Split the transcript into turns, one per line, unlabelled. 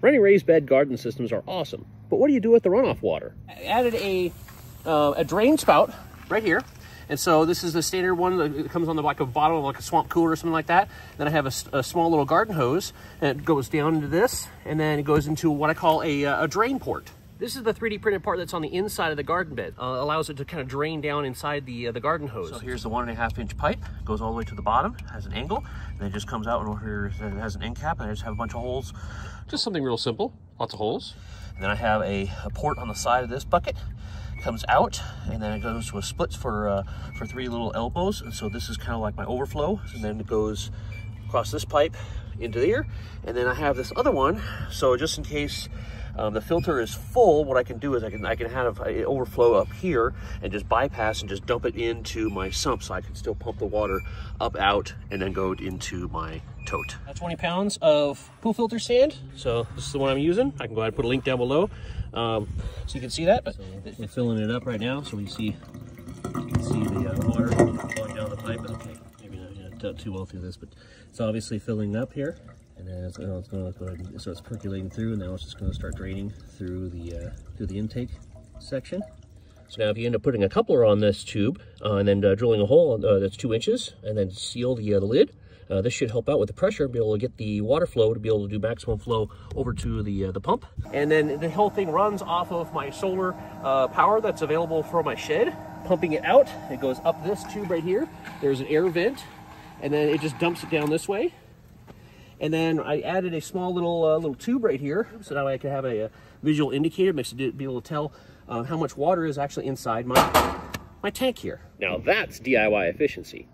Running raised bed garden systems are awesome, but what do you do with the runoff water? I added a, uh, a drain spout right here. And so this is the standard one that comes on the like a bottom of like a swamp cooler or something like that. Then I have a, a, small little garden hose and it goes down into this and then it goes into what I call a, uh, a drain port. This is the 3D printed part that's on the inside of the garden bed. Uh, allows it to kind of drain down inside the uh, the garden hose. So here's the one and a half inch pipe, goes all the way to the bottom, has an angle, and it just comes out and here it has an end cap, and I just have a bunch of holes. Just something real simple, lots of holes. And then I have a, a port on the side of this bucket, comes out, and then it goes to a split for uh, for three little elbows. And so this is kind of like my overflow, and then it goes across this pipe into there. And then I have this other one, so just in case um, the filter is full, what I can do is I can I can have an overflow up here and just bypass and just dump it into my sump so I can still pump the water up out and then go into my tote. 20 pounds of pool filter sand. So this is the one I'm using. I can go ahead and put a link down below um, so you can see that. But so we're filling it up right now so we see you can see the uh, water going down the pipe. Okay, maybe not too well through this, but it's obviously filling up here and then it's, it's going to go ahead and, so it's percolating through, and now it's just going to start draining through the uh, through the intake section. So now if you end up putting a coupler on this tube uh, and then uh, drilling a hole uh, that's two inches and then seal the, uh, the lid, uh, this should help out with the pressure, be able to get the water flow to be able to do maximum flow over to the uh, the pump. And then the whole thing runs off of my solar uh, power that's available for my shed. Pumping it out, it goes up this tube right here. There's an air vent, and then it just dumps it down this way. And then I added a small little uh, little tube right here, so that way I can have a, a visual indicator, makes it be able to tell uh, how much water is actually inside my, my tank here. Now that's DIY efficiency.